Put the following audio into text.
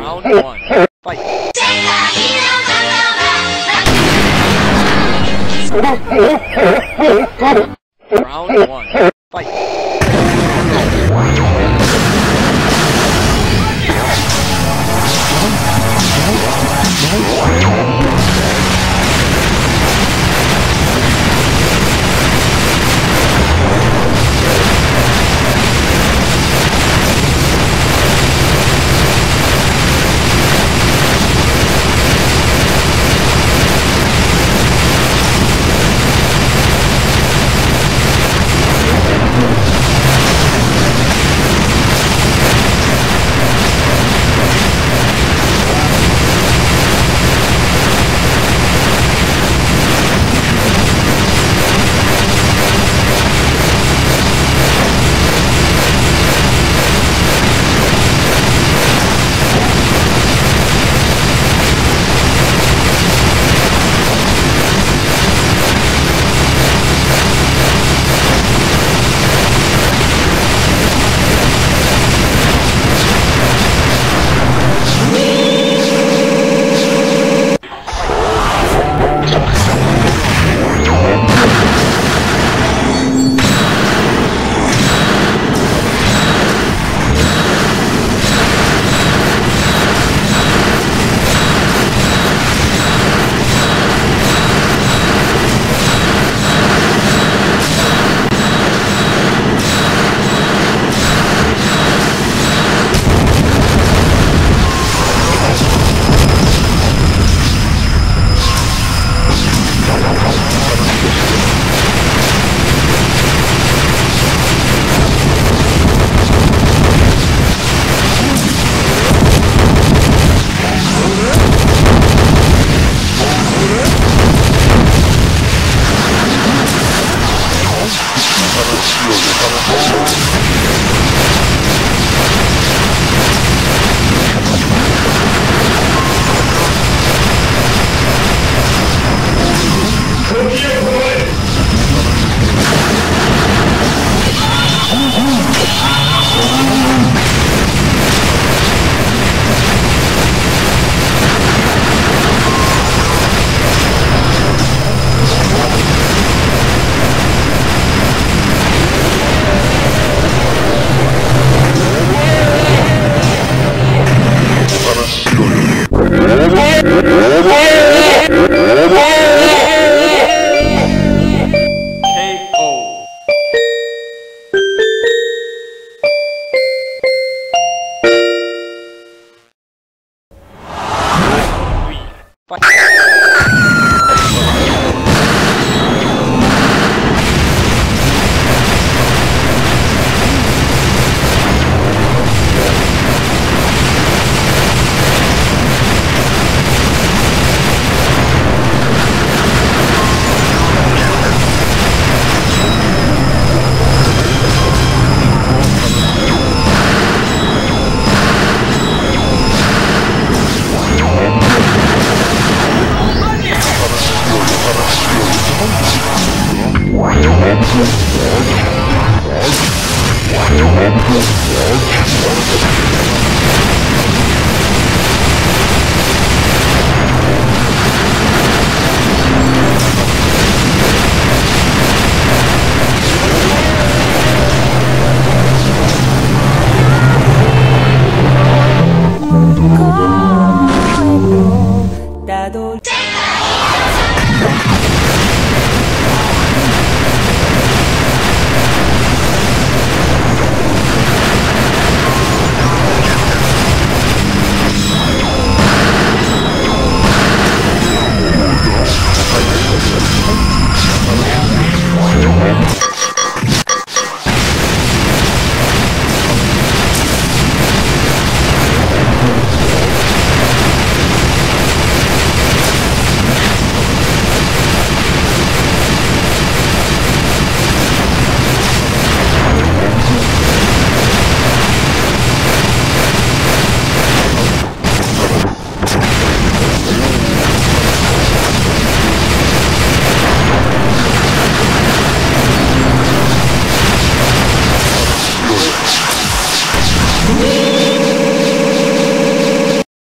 Round one. Fight. Round one. Fight. What?